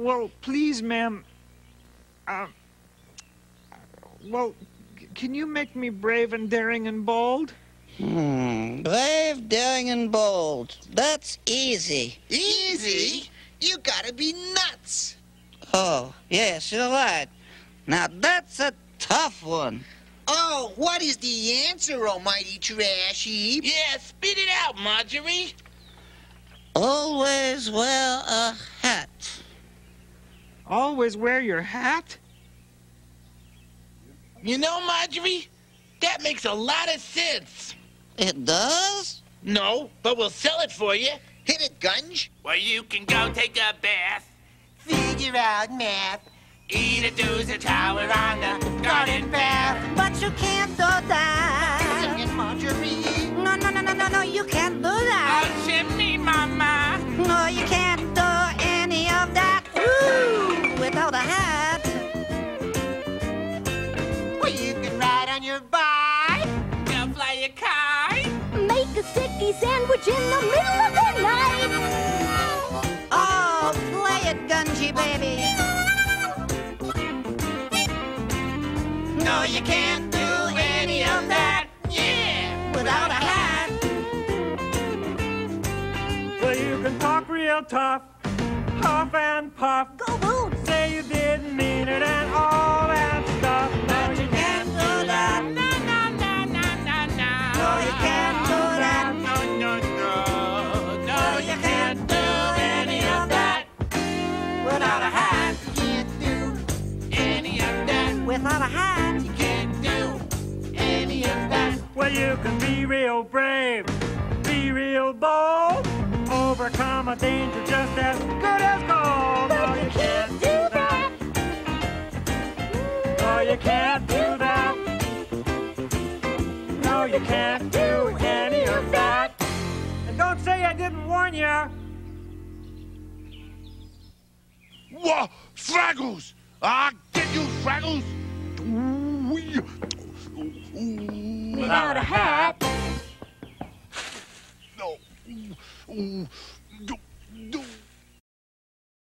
Well, please, ma'am. Uh, well, can you make me brave and daring and bold? Hmm. Brave, daring, and bold. That's easy. Easy? You gotta be nuts. Oh, yes, you're right. Now that's a tough one. Oh, what is the answer, almighty trash heap? Yeah, spit it out, Marjorie. Always wear a hat. Always wear your hat? You know, Marjorie, that makes a lot of sense. It does? No, but we'll sell it for you. Hit it, Gunge. Well, you can go take a bath, Figure out math. eat a Doozer tower on the garden path. But you can't do that. Marjorie. No, no, no, no, no, no, you can't do without a hat. Well, you can ride on your bike. Go fly a kite. Make a sticky sandwich in the middle of the night. Oh, play it, Gungy baby. No, you can't do any of that. Yeah, Without a hat. Well, you can talk real tough, huff and puff. Go Without a hat. You can't do any of that. Well, you can be real brave, be real bold, overcome a danger just as good as gold. No, you can't do that. No, you can't do that. No, you can't do any of that. And don't say I didn't warn you. Whoa, Fraggles! Ah, get you, Fraggles! Without a hat. No.